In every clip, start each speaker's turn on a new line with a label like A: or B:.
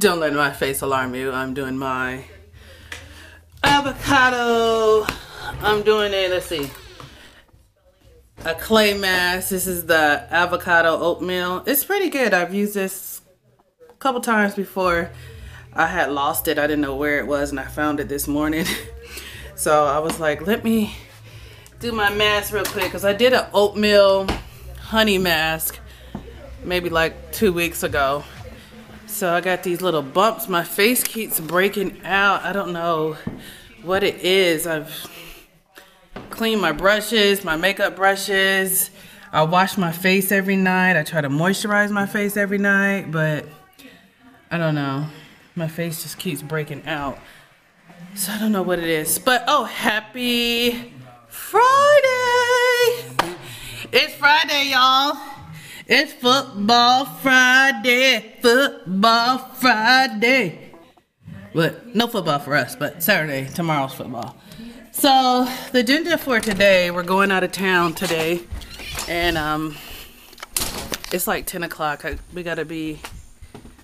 A: Don't let my face alarm you. I'm doing my avocado. I'm doing a, let's see, a clay mask. This is the avocado oatmeal. It's pretty good. I've used this a couple times before. I had lost it. I didn't know where it was and I found it this morning. so I was like, let me do my mask real quick because I did an oatmeal honey mask maybe like two weeks ago. So I got these little bumps. My face keeps breaking out. I don't know what it is. I've cleaned my brushes, my makeup brushes. I wash my face every night. I try to moisturize my face every night, but I don't know. My face just keeps breaking out. So I don't know what it is. But oh, happy Friday! It's Friday, y'all. It's football Friday, football Friday. But no football for us, but Saturday, tomorrow's football. So the agenda for today, we're going out of town today. And um, it's like 10 o'clock. We gotta be,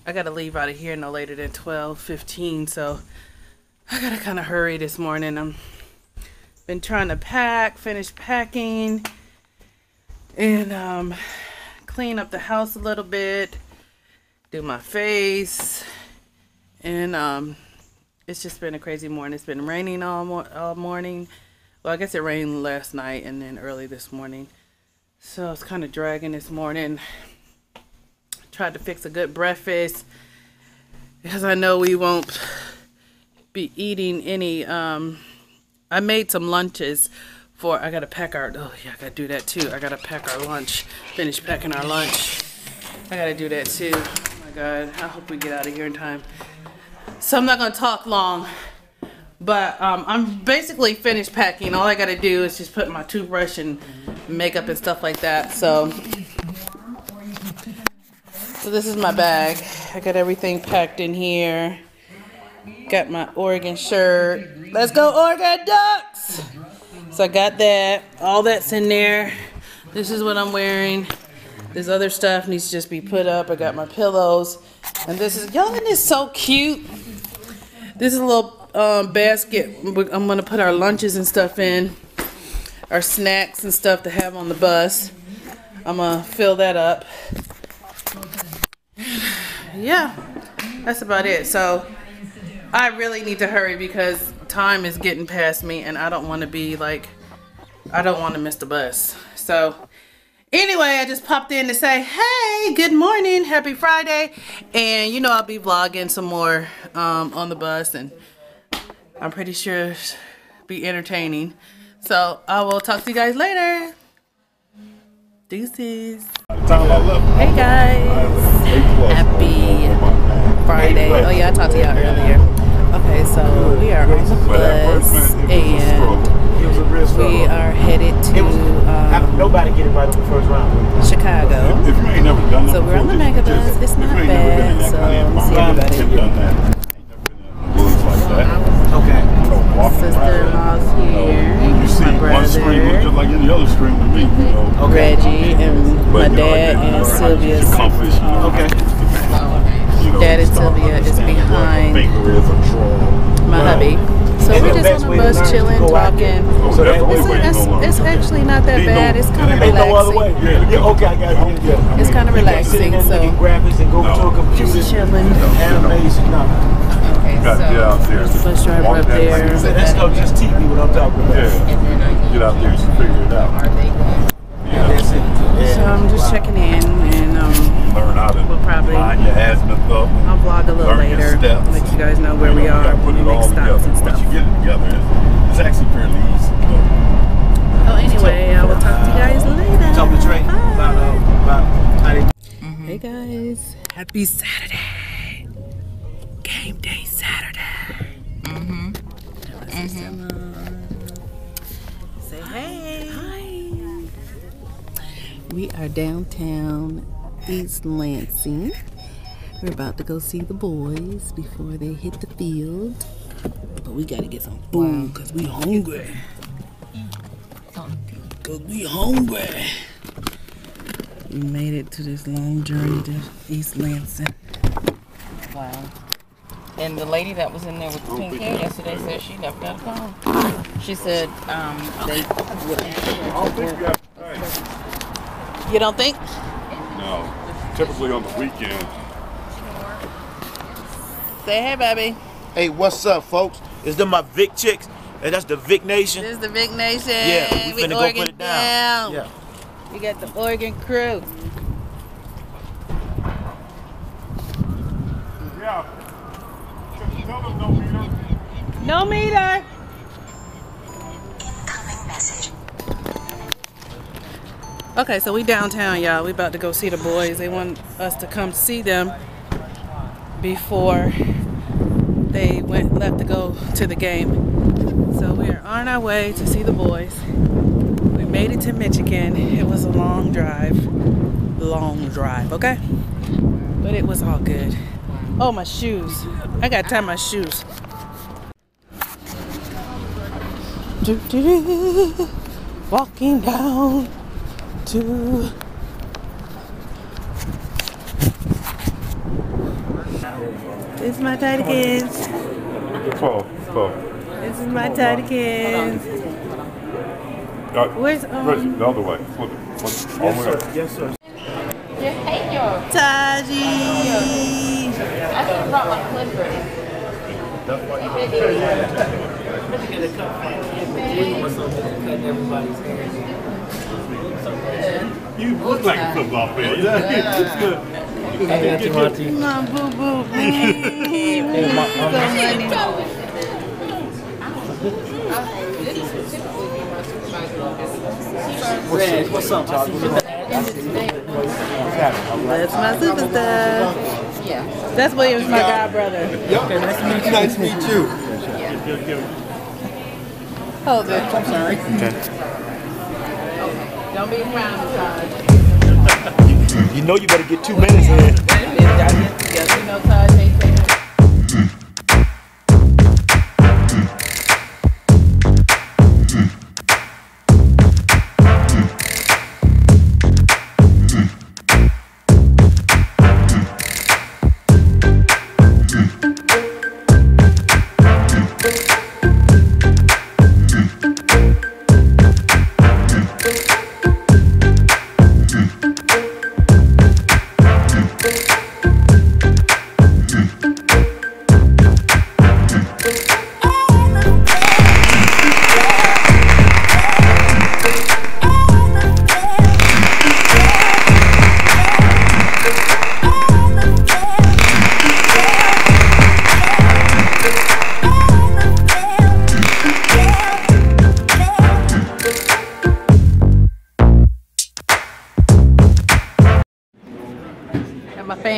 A: I gotta leave out of here no later than 12, 15. So I gotta kind of hurry this morning. I'm been trying to pack, finish packing, and um, clean up the house a little bit, do my face, and um, it's just been a crazy morning. It's been raining all, mo all morning. Well, I guess it rained last night and then early this morning. So it's kind of dragging this morning. Tried to fix a good breakfast because I know we won't be eating any. Um, I made some lunches for I gotta pack our oh yeah I gotta do that too. I gotta pack our lunch. Finish packing our lunch. I gotta do that too. Oh my god. I hope we get out of here in time. So I'm not gonna talk long but um, I'm basically finished packing. All I gotta do is just put my toothbrush and makeup and stuff like that. So so this is my bag. I got everything packed in here. Got my Oregon shirt. Let's go Oregon Ducks so I got that. All that's in there. This is what I'm wearing. This other stuff needs to just be put up. I got my pillows. And this is, y'all, isn't this so cute? This is a little um, basket. I'm going to put our lunches and stuff in. Our snacks and stuff to have on the bus. I'm to fill that up. Yeah, that's about it. So I really need to hurry because time is getting past me and I don't want to be like, I don't want to miss the bus. So anyway, I just popped in to say, hey, good morning, happy Friday. And you know, I'll be vlogging some more um, on the bus and I'm pretty sure be entertaining. So I will talk to you guys later. Deuces. Hey guys, happy Friday. Oh yeah, I talked to y'all earlier. Okay, so we are on the bus and we are headed to um,
B: nobody get it right on the first round.
A: Chicago.
C: If, you ain't never done
A: so we're on the megabus. It's not bad. So let see everybody. Sister-in-law's here.
C: You see
A: my brother,
C: one stream looks just like any other stream to me. You know.
A: okay. Reggie and my dad and Sylvia's.
C: Okay.
A: Dad and Sylvia is behind my hubby. So we're just on the bus chilling, talking.
C: So
A: it's, it's, it's actually not that bad. It's kind of relaxing.
B: Yeah, okay, I got it. Yeah.
A: It's kind of relaxing. So
B: graphics and go to a computer.
A: Just chilling.
B: Animation, no.
A: Okay, so there's the bus driver up there.
B: That's no just TV what I'm talking about.
C: Yeah. Get out there and figure it out.
A: You guys know where we are.
C: Put it all together.
A: And stuff.
C: Once you get it together, it's, it's actually fairly easy.
A: Oh, anyway, I will talk to you guys later.
B: Talk to Trey about, uh, about
A: mm-hmm. Hey guys, happy Saturday. Game day Saturday. Mm-hmm. Mm-hmm. Say hey. Hi. We are downtown East Lansing. We're about to go see the boys before they hit the field. But we gotta get some food because we hungry. Because we hungry. We made it to this long journey to East Lansing. Wow. And the lady that was in there with the pink hair yesterday said she never got a call. She said um, they You don't think?
C: No. Typically on the weekend.
A: Say hey, baby.
B: Hey, what's up, folks? Is them my Vic chicks? And that's the Vit Nation.
A: This is the Vit Nation.
B: Yeah, we finna go put it down. Yeah.
A: We got the Oregon crew.
C: Yeah. No meter.
A: No meter. Okay, so we downtown, y'all. We about to go see the boys. They want us to come see them before they went left to go to the game. So we are on our way to see the boys. We made it to Michigan. It was a long drive. Long drive, okay? But it was all good. Oh, my shoes. I gotta tie my shoes. Walking down to is my Tidykins.
C: 12. 12.
A: This is my Tidykins.
C: Uh,
A: Where's
C: right,
A: um
C: the other way. Flip it. Flip it. All the way up.
B: Yes, sir.
A: Taji?
D: I should have brought my clippers.
C: You look like a football player. Yeah. It's good.
A: My boo boo.
B: What's up, Todd?
A: That's my superstar.
D: Yeah.
A: That's Williams, my god brother.
E: Okay, nice to meet you. Nice to meet you.
A: Hold it.
E: I'm sorry. Okay.
A: Don't be around, Todd.
B: You know you better get two minutes in.
A: You know Todd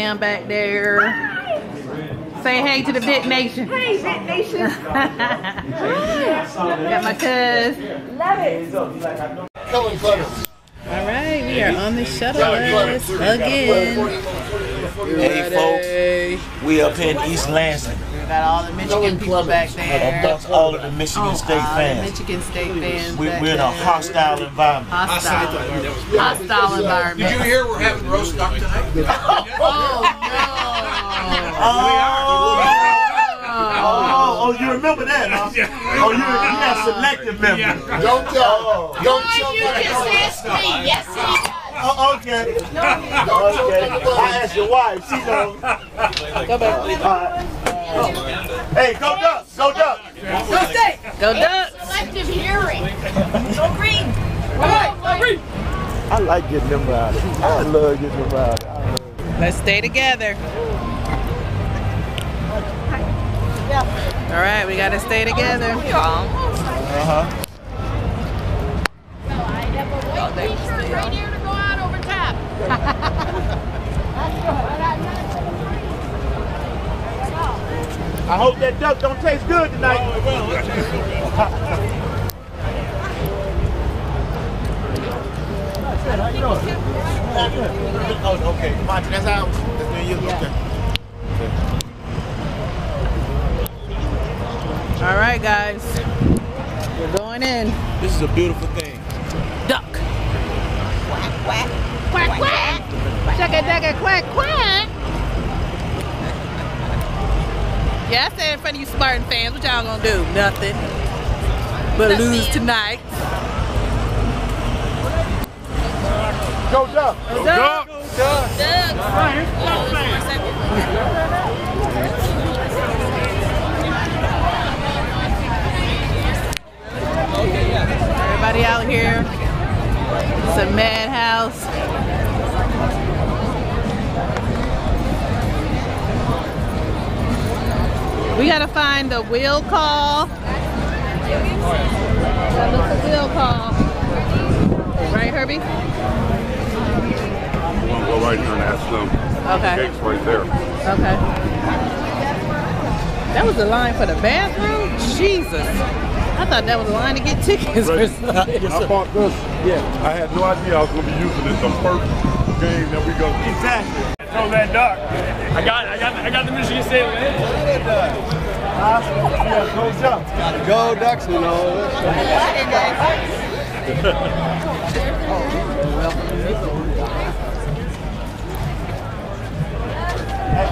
A: Got fam back there. Say hey to the Vit Nation. Hey, Vit Nation. Got my cuz. All right, we are on the shuttle bus again.
B: Hey, folks. We up in East Lansing.
A: We got all the Michigan people back there.
B: Amongst all of the oh, Michigan uh, State
A: All the
B: fans.
A: Michigan State fans.
B: We, we're in a hostile environment.
A: hostile, hostile environment.
E: Did you hear we're having roast duck tonight?
B: Oh, no. oh, oh, you remember that, huh? Oh, you, you got selective memory.
E: Don't tell. Oh. Don't tell
D: You just asked me. Yes, he does.
B: Oh, okay. Okay. I asked your wife. She knows.
A: Go back.
B: Hey, go duck. Go duck.
A: Go Ducks.
D: Selective hearing. Go green. Come on, go green.
B: I like getting them out. I love getting them out.
A: Let's stay together. All right, we gotta stay together.
B: Uh-huh.
D: T-shirt right here to go out over top.
B: I hope that duck don't taste good tonight. Oh, it okay. Monty, that's how. That's me and you. Okay.
A: All right, guys, we're going in.
B: This is a beautiful thing.
A: Duck.
D: Quack, quack.
A: Chugga, chugga, quack, quack. Yeah, I said in front of you Spartan fans, what y'all gonna do? Nothing. But lose tonight.
B: Go Duck.
C: Duck.
A: Everybody out here. It's a madhouse. We gotta find the wheel call. Wheel call. Right, Herbie?
C: We'll go right there and ask them.
A: Okay.
C: Gate's right there.
A: Okay. That was the line for the bathroom? Jesus. I thought that was the line to get tickets. something.
C: I bought this. Yeah. I had no idea I was going to be using it the first game that we go.
B: Exactly.
C: Throw that duck.
F: I got, I got, I got the Michigan State win.
B: Yeah, go Duck.
E: Go Ducks, you know.
B: Hey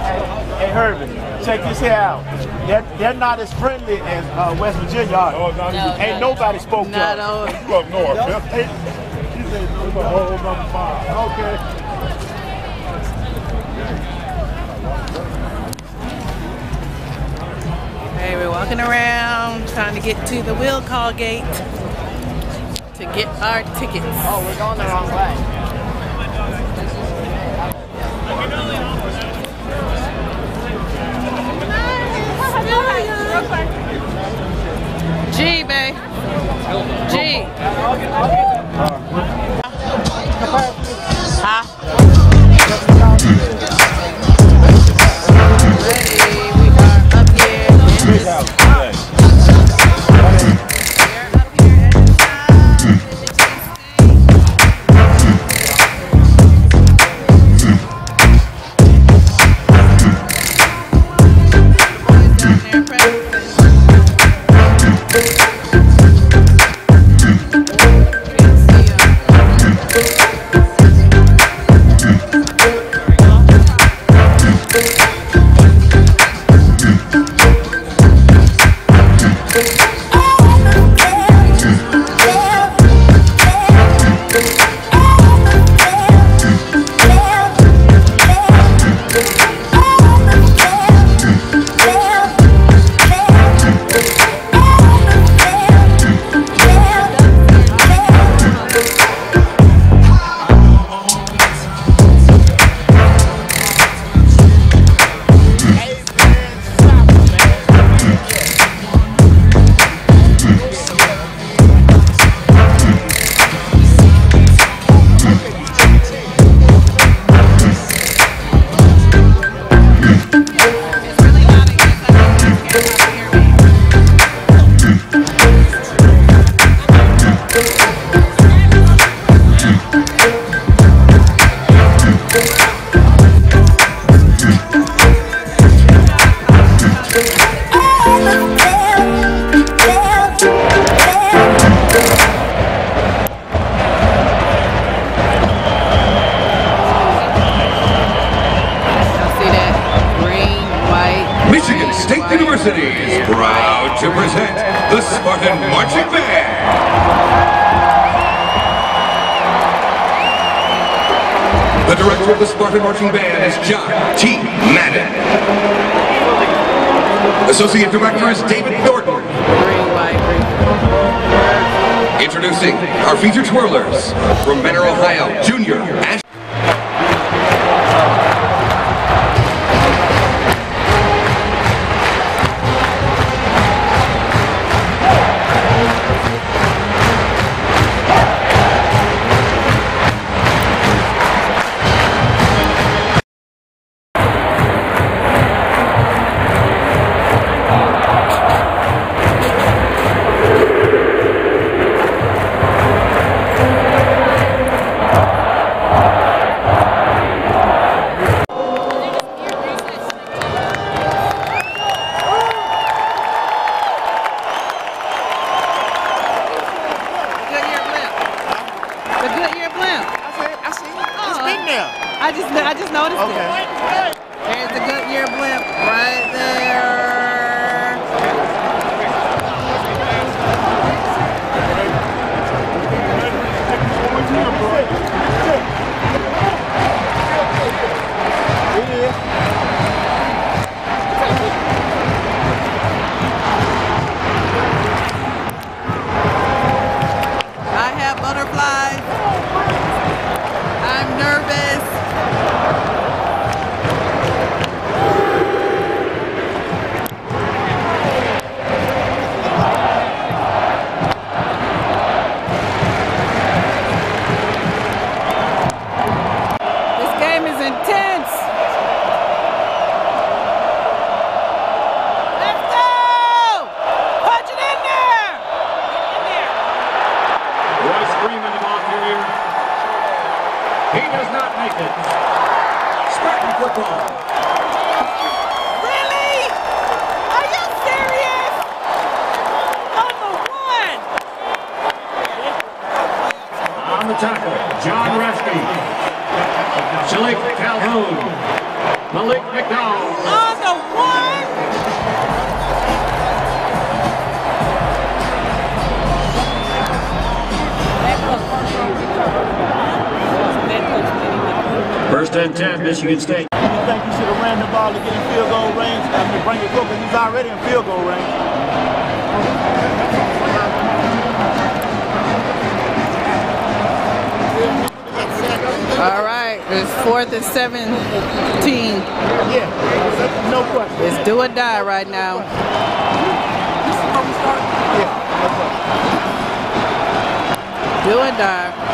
B: hey, Herbie, check this here out. They're, they're not as friendly as uh, West Virginia are.
C: Oh, not even.
B: Ain't nobody spoke to
A: Not
B: us.
C: up north, man. She said number whole number five.
B: Okay.
A: Hey, we're walking around trying to get to the will call gate to get our tickets.
D: Oh, we're going the wrong way.
A: G, babe. G.
G: Uh, Associate Director is David Norton. Introducing our featured twirlers from Mentor, Ohio, Junior Ash. Football.
D: Really? Are you serious? Number one.
G: On the tackle, Jon Reschke. Shilique Calhoun. Malik McDowell.
D: On the one.
G: First and 10, Michigan State.
B: You think you should have ran the ball to get in field goal range? I mean, bring it close because he's already in field goal range.
A: All right, it's fourth and 17.
B: Yeah, no question.
A: It's do or die right now.
B: Yeah, no.
A: Do or die.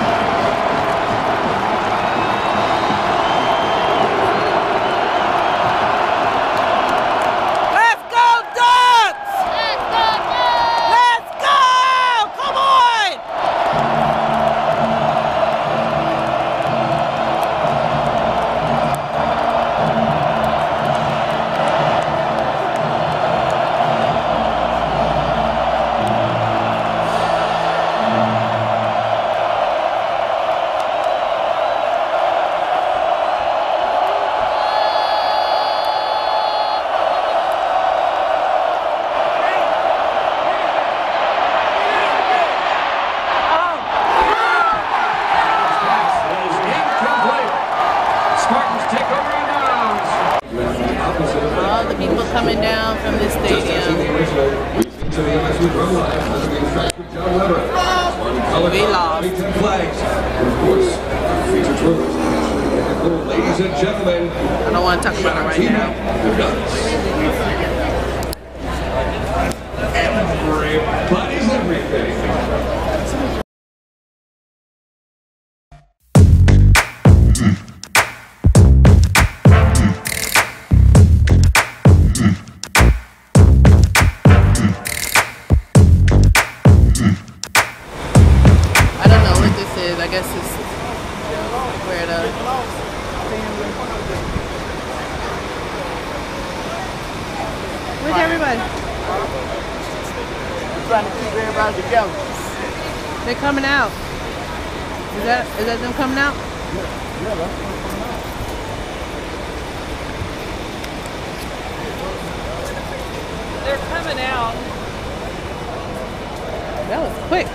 G: Ladies and gentlemen,
A: I don't want to talk about it right now. They're coming out. Is
B: that is that
A: them coming out? Yeah, yeah, that's them coming out.
D: They're coming out.
A: That was quick.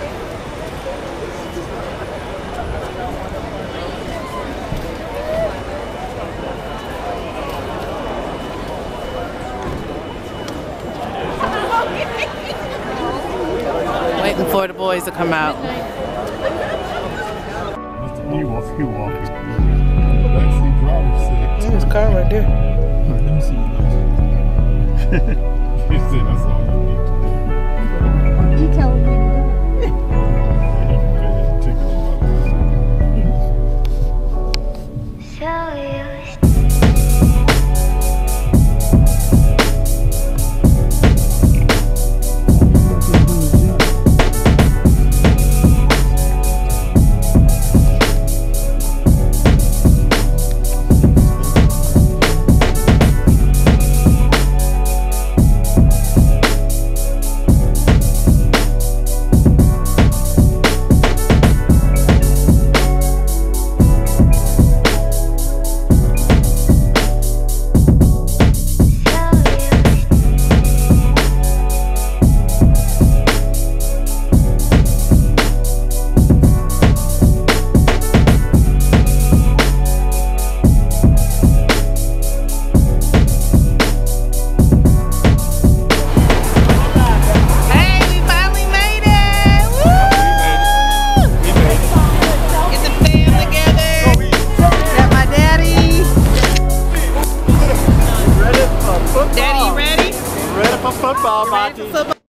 A: Waiting for the boys to come out.
C: He walk, he walking. Backseat driver seat.
A: There's a car right there.
C: Let me see you. He said, I saw